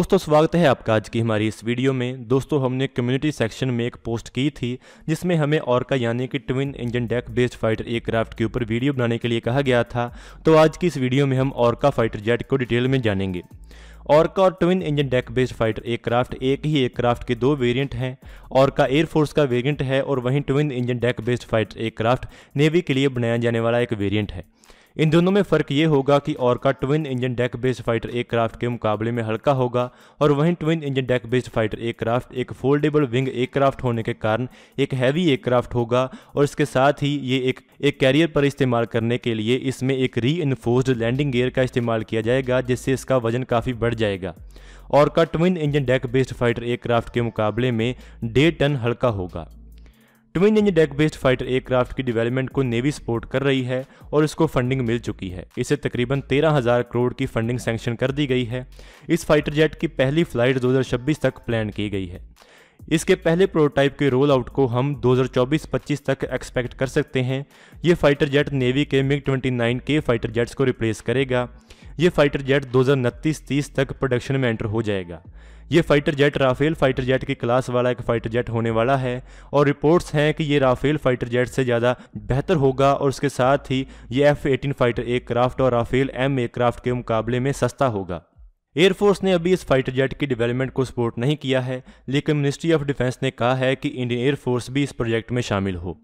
दोस्तों, स्वागत है आपका आज की हमारी इस वीडियो में। दोस्तों, हमने कम्युनिटी सेक्शन में एक पोस्ट की थी, जिसमें हमें और का यानी कि twin engine deck based fighter aircraft के ऊपर वीडियो बनाने के लिए कहा गया था। तो आज की इस वीडियो में हम और का फाइटर जेट को डिटेल में जानेंगे। ऑर्का और twin engine deck based fighter aircraft एक ही एयरक्राफ्ट के दो वेरिएंट हैं। ऑर्का एयरफोर्स का वेरिएंट है और वहीं twin engine deck based fighter aircraft navy के लिए बनाया जाने वाला एक वेरिएंट है। इन दोनों में फ़र्क ये होगा कि ORCA twin engine deck based fighter aircraft के मुकाबले में हल्का होगा और वहीं twin engine deck based fighter aircraft एक फोल्डेबल विंग एयरक्राफ्ट होने के कारण एक हैवी एयरक्राफ्ट होगा और इसके साथ ही ये एक एक कैरियर पर इस्तेमाल करने के लिए इसमें एक री लैंडिंग गेयर का इस्तेमाल किया जाएगा, जिससे इसका वज़न काफ़ी बढ़ जाएगा। और का twin engine deck based fighter aircraft के मुकाबले में डेढ़ टन हल्का होगा। Twin engine deck based fighter aircraft की डेवलपमेंट को नेवी सपोर्ट कर रही है और इसको फंडिंग मिल चुकी है। इसे तकरीबन तेरह हज़ार करोड़ की फंडिंग सैंक्शन कर दी गई है। इस फाइटर जेट की पहली फ़्लाइट 2026 तक प्लान की गई है। इसके पहले प्रोटोटाइप के रोल आउट को हम 2024-25 तक एक्सपेक्ट कर सकते हैं। ये फाइटर जेट नेवी के मिग 29 के फाइटर जेट्स को रिप्लेस करेगा। ये फाइटर जेट दो हज़ार तक प्रोडक्शन में एंटर हो जाएगा। ये fighter jet Rafale fighter jet की क्लास वाला एक फाइटर जेट होने वाला है और रिपोर्ट्स हैं कि ये राफेल फाइटर जेट से ज़्यादा बेहतर होगा और उसके साथ ही ये एफ़ एटीन फाइटर एयरक्राफ्ट और राफेल एम एयरक्राफ्ट के मुकाबले में सस्ता होगा। एयरफोर्स ने अभी इस फाइटर जेट की डेवलपमेंट को सपोर्ट नहीं किया है, लेकिन मिनिस्ट्री ऑफ़ डिफेंस ने कहा है कि इंडियन एयरफोर्स भी इस प्रोजेक्ट में शामिल हो।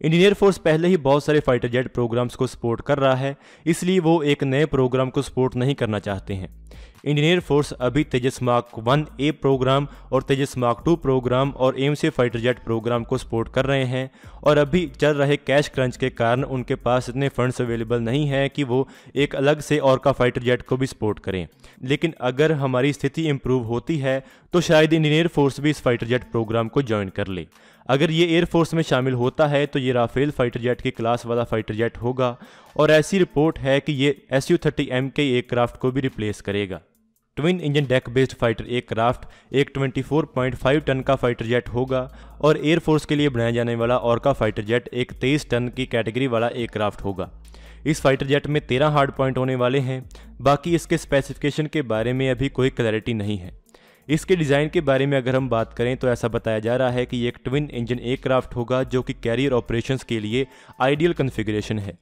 इंडियन एयरफोर्स पहले ही बहुत सारे फाइटर जेट प्रोग्राम्स को सपोर्ट कर रहा है, इसलिए वो एक नए प्रोग्राम को सपोर्ट नहीं करना चाहते हैं। इंडियन एयरफोर्स अभी Tejas mark one A program और तेजस मार्क टू प्रोग्राम और एम से फाइटर जेट प्रोग्राम को सपोर्ट कर रहे हैं और अभी चल रहे कैश क्रंच के कारण उनके पास इतने फंड्स अवेलेबल नहीं हैं कि वो एक अलग से और का फाइटर जेट को भी सपोर्ट करें। लेकिन अगर हमारी स्थिति इम्प्रूव होती है तो शायद इंडियन एयरफोर्स भी इस फाइटर जेट प्रोग्राम को ज्वाइन कर ले। अगर ये एयरफोर्स में शामिल होता है तो ये राफेल फाइटर जेट की क्लास वाला फाइटर जेट होगा और ऐसी रिपोर्ट है कि ये एस यू थर्टी एम के एयरक्राफ्ट को भी रिप्लेस करेगा। Twin engine deck based fighter aircraft एक 24.5 टन का फाइटर जेट होगा और एयरफोर्स के लिए बनाया जाने वाला और का फाइटर जेट एक 23 टन की कैटेगरी वाला एयरक्राफ्ट होगा। इस फाइटर जेट में 13 हार्ड पॉइंट होने वाले हैं, बाकी इसके स्पेसिफिकेशन के बारे में अभी कोई क्लैरिटी नहीं है। इसके डिज़ाइन के बारे में अगर हम बात करें तो ऐसा बताया जा रहा है कि ये एक ट्विन इंजन एयरक्राफ्ट होगा जो कि कैरियर ऑपरेशंस के लिए आइडियल कन्फिग्रेशन है।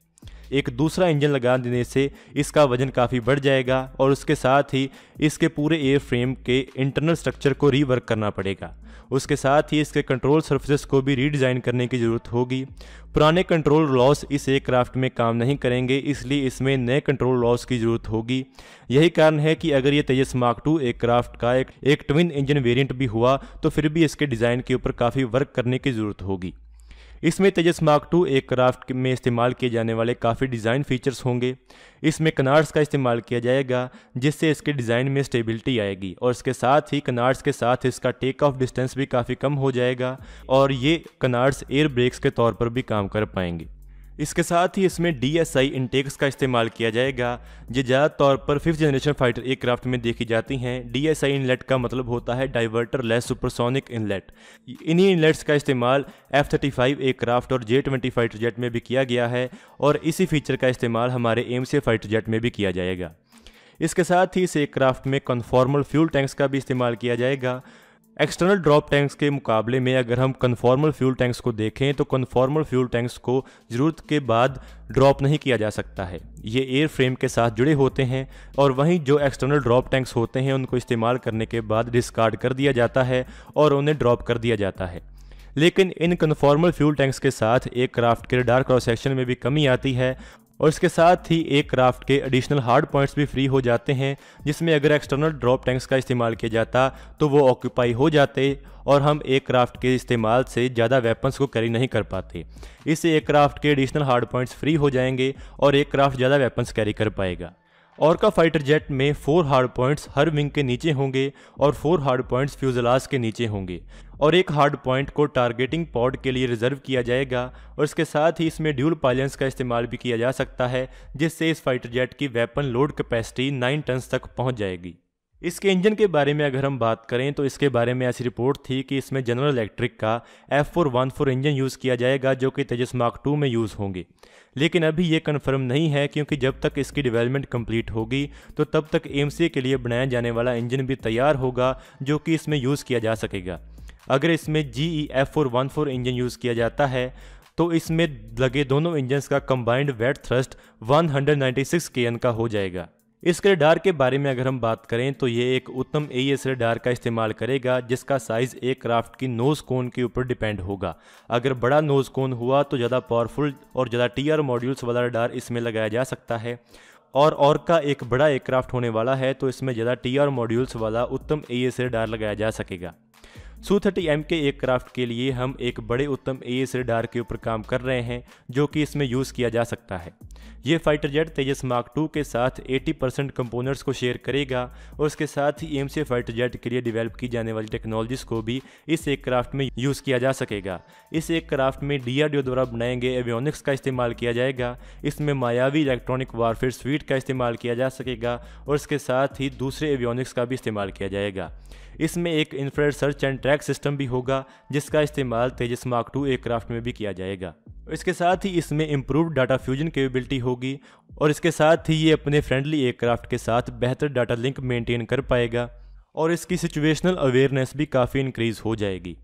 एक दूसरा इंजन लगा देने से इसका वज़न काफ़ी बढ़ जाएगा और उसके साथ ही इसके पूरे एयर फ्रेम के इंटरनल स्ट्रक्चर को रीवर्क करना पड़ेगा। उसके साथ ही इसके कंट्रोल सर्फेसेस को भी रीडिज़ाइन करने की ज़रूरत होगी। पुराने कंट्रोल लॉस इस एयरक्राफ्ट में काम नहीं करेंगे, इसलिए इसमें नए कंट्रोल लॉस की ज़रूरत होगी। यही कारण है कि अगर ये तेजस मार्क टू एयरक्राफ्ट का एक एक ट्विन इंजन वेरिएंट भी हुआ तो फिर भी इसके डिज़ाइन के ऊपर काफ़ी वर्क करने की ज़रूरत होगी। इसमें तेजस मार्क टू एयरक्राफ्ट में इस्तेमाल किए जाने वाले काफ़ी डिज़ाइन फीचर्स होंगे। इसमें कनार्ड्स का इस्तेमाल किया जाएगा, जिससे इसके डिज़ाइन में स्टेबिलिटी आएगी और इसके साथ ही कनार्ड्स के साथ इसका टेक ऑफ़ डिस्टेंस भी काफ़ी कम हो जाएगा और ये कनार्ड्स एयर ब्रेक्स के तौर पर भी काम कर पाएँगे। इसके साथ ही इसमें डी एस आई इंटेक्स का इस्तेमाल किया जाएगा जो ज़्यादातर पर फिफ्थ जनरेशन फाइटर एयरक्राफ्ट में देखी जाती हैं। डी एस आई इनलेट का मतलब होता है डाइवर्टर लेस सुपरसोनिक इनलेट इन्हीं इनलेट्स का इस्तेमाल एफ़ थर्टी फाइव एयरक्राफ्ट और जे ट्वेंटी फाइटर जेट में भी किया गया है, और इसी फीचर का इस्तेमाल हमारे एम से फाइटर जेट में भी किया जाएगा। इसके साथ ही इस एयरक्राफ्ट में कन्फॉर्मल फ्यूल टैंक्स का भी इस्तेमाल किया जाएगा एक्सटर्नल ड्रॉप टैंक्स के मुकाबले में अगर हम कन्फॉर्मल फ्यूल टैंक्स को देखें तो कन्फॉर्मल फ्यूल टैंक्स को ज़रूरत के बाद ड्रॉप नहीं किया जा सकता है। ये एयर फ्रेम के साथ जुड़े होते हैं और वहीं जो एक्सटर्नल ड्रॉप टैंक्स होते हैं, उनको इस्तेमाल करने के बाद डिस्कार्ड कर दिया जाता है और उन्हें ड्रॉप कर दिया जाता है। लेकिन इन कन्फॉर्मल फ्यूल टैंक्स के साथ एक क्राफ्ट के रडार क्रॉस सेक्शन में भी कमी आती है और इसके साथ ही एक क्राफ्ट के एडिशनल हार्ड पॉइंट्स भी फ्री हो जाते हैं, जिसमें अगर एक्सटर्नल ड्रॉप टैंक्स का इस्तेमाल किया जाता तो वो ऑक्यूपाई हो जाते और हम एक क्राफ्ट के इस्तेमाल से ज़्यादा वेपन्स को कैरी नहीं कर पाते। इससे एक क्राफ्ट के एडिशनल हार्ड पॉइंट्स फ्री हो जाएँगे और एक क्राफ्ट ज़्यादा वेपन्स कैरी कर पाएगा। और का फाइटर जेट में फोर हार्ड पॉइंट्स हर विंग के नीचे होंगे और फोर हार्ड पॉइंट्स फ्यूजलास के नीचे होंगे। और एक हार्ड पॉइंट को टारगेटिंग पॉड के लिए रिज़र्व किया जाएगा और इसके साथ ही इसमें ड्यूल पायलेंस का इस्तेमाल भी किया जा सकता है, जिससे इस फाइटर जेट की weapon load capacity nine ton तक पहुँच जाएगी। इसके इंजन के बारे में अगर हम बात करें तो इसके बारे में ऐसी रिपोर्ट थी कि इसमें जनरल इलेक्ट्रिक का F four one four engine use किया जाएगा, जो कि तेजस मार्क टू में यूज़ होंगे। लेकिन अभी ये कन्फर्म नहीं है, क्योंकि जब तक इसकी डेवलपमेंट कंप्लीट होगी तो तब तक एम के लिए बनाया जाने वाला इंजन भी तैयार होगा, जो कि इसमें यूज़ किया जा सकेगा। अगर इसमें G E F four one four engine use किया जाता है तो इसमें लगे दोनों इंजन्स का कंबाइंड वेट थ्रस्ट 196 केएन का हो जाएगा। इसके रडार के बारे में अगर हम बात करें तो ये एक उत्तम ए एस रडार का इस्तेमाल करेगा, जिसका साइज़ एक क्राफ्ट की नोज़ कोन के ऊपर डिपेंड होगा। अगर बड़ा नोज़ कोन हुआ तो ज़्यादा पावरफुल और ज़्यादा टी आर मॉड्यूल्स वाला रडार इसमें लगाया जा सकता है। और और का एक बड़ा एयरक्राफ्ट होने वाला है तो इसमें ज़्यादा टी आर मॉड्यूल्स वाला उत्तम ए एस रडार लगाया जा सकेगा। सू थर्टी एम के एक क्राफ्ट के लिए हम एक बड़े उत्तम ए एस रडार के ऊपर काम कर रहे हैं, जो कि इसमें यूज़ किया जा सकता है। ये fighter jet Tejas mark two के साथ 80 परसेंट कंपोनेंट्स को शेयर करेगा और उसके साथ ही एम सी फाइटर जेट के लिए डेवलप की जाने वाली टेक्नोलॉजीज़ को भी इस एक क्राफ्ट में यूज़ किया जा सकेगा। इस एक क्राफ्ट में डी द्वारा बनाए गए एवियोनिक्स का इस्तेमाल किया जाएगा। इसमें मायावी इलेक्ट्रॉनिक वारफेयर स्वीट का इस्तेमाल किया जा सकेगा और इसके साथ ही दूसरे एवियोनिक्स का भी इस्तेमाल किया जाएगा। इसमें एक infrared search and track system भी होगा, जिसका इस्तेमाल तेजस मार्क टू एयरक्राफ्ट में भी किया जाएगा। इसके साथ ही इसमें इम्प्रूव डाटा फ्यूजन केपेबिलिटी होगी और इसके साथ ही ये अपने फ्रेंडली एयरक्राफ्ट के साथ बेहतर डाटा लिंक मेंटेन कर पाएगा और इसकी सिचुएशनल अवेयरनेस भी काफ़ी इंक्रीज़ हो जाएगी।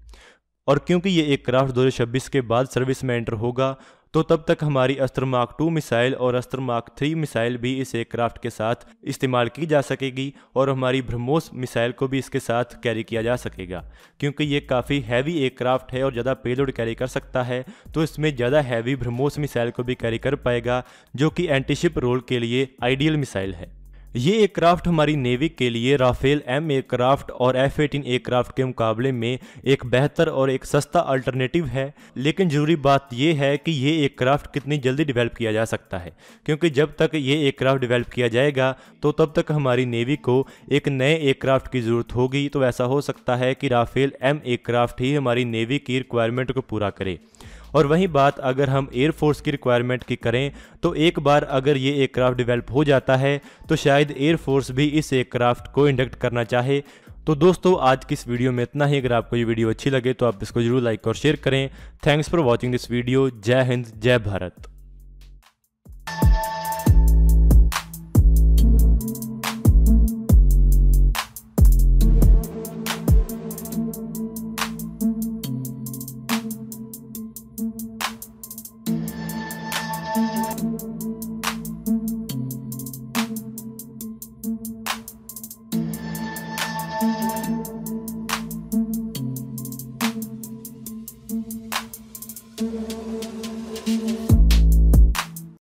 और क्योंकि ये एयरक्राफ्ट क्राफ्ट दो के बाद सर्विस में एंटर होगा तो तब तक हमारी अस्त्र मार्क टू मिसाइल और अस्त्र मार्क थ्री मिसाइल भी इस एयरक्राफ्ट के साथ इस्तेमाल की जा सकेगी और हमारी ब्रह्मोस मिसाइल को भी इसके साथ कैरी किया जा सकेगा। क्योंकि ये काफ़ी हैवी एयरक्राफ्ट है और ज़्यादा पेलोड कैरी कर सकता है तो इसमें ज़्यादा हैवी ब्रह्मोस मिसाइल को भी कैरी कर पाएगा, जो कि एंटीशिप रोल के लिए आइडियल मिसाइल है। ये एयरक्राफ्ट हमारी नेवी के लिए राफेल एम एयरक्राफ्ट और एफ़ एटीन एयरक्राफ्ट के मुकाबले में एक बेहतर और एक सस्ता अल्टरनेटिव है। लेकिन ज़रूरी बात यह है कि ये एयरक्राफ्ट कितनी जल्दी डेवलप किया जा सकता है। क्योंकि जब तक ये एयरक्राफ्ट डेवलप किया जाएगा तो तब तक हमारी नेवी को एक नए एयरक्राफ्ट की ज़रूरत होगी। तो ऐसा हो सकता है कि राफेल एम एयरक्राफ्ट ही हमारी नेवी की रिक्वायरमेंट को पूरा करे। और वहीं बात अगर हम एयरफोर्स की रिक्वायरमेंट की करें तो एक बार अगर ये एयरक्राफ्ट डिवेल्प हो जाता है तो शायद एयरफोर्स भी इस एयरक्राफ्ट को इंडक्ट करना चाहे। तो दोस्तों, आज की इस वीडियो में इतना ही। अगर आपको ये वीडियो अच्छी लगे तो आप इसको ज़रूर लाइक और शेयर करें। Thanks for watching this video जय हिंद, जय भारत।